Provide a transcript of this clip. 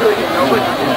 really didn't know, but